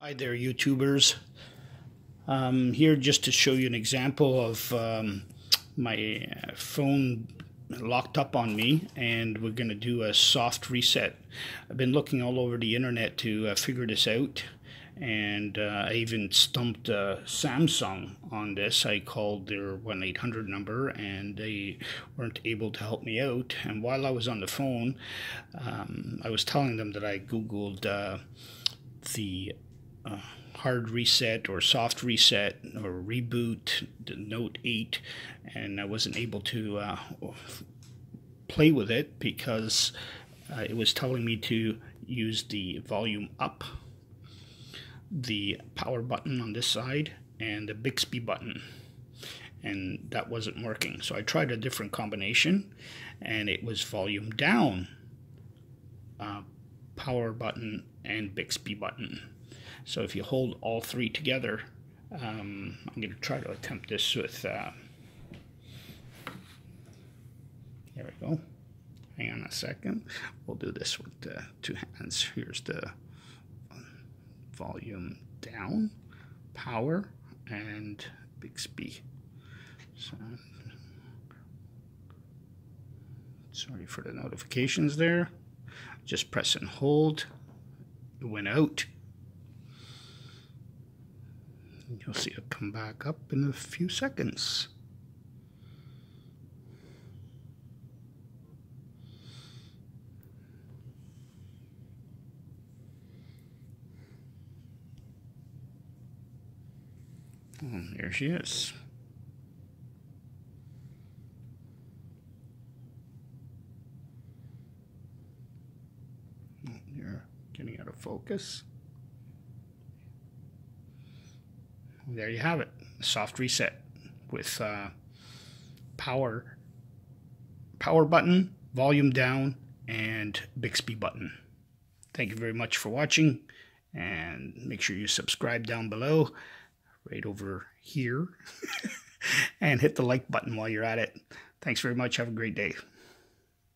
Hi there, YouTubers. Um, here just to show you an example of um, my uh, phone locked up on me and we're going to do a soft reset. I've been looking all over the internet to uh, figure this out and uh, I even stumped uh, Samsung on this. I called their 1-800 number and they weren't able to help me out and while I was on the phone um, I was telling them that I googled uh, the uh, hard reset or soft reset or reboot the Note 8 and I wasn't able to uh, play with it because uh, it was telling me to use the volume up, the power button on this side, and the Bixby button and that wasn't working. So I tried a different combination and it was volume down, uh, power button, and Bixby button. So if you hold all three together, um, I'm going to try to attempt this with, uh, there we go. Hang on a second. We'll do this with uh, two hands. Here's the volume down, power, and Bixby. So, sorry for the notifications there. Just press and hold. It went out. You'll see it come back up in a few seconds. Oh, there she is. Getting out of focus. There you have it. Soft reset with uh, power, power button, volume down, and Bixby button. Thank you very much for watching, and make sure you subscribe down below, right over here, and hit the like button while you're at it. Thanks very much. Have a great day.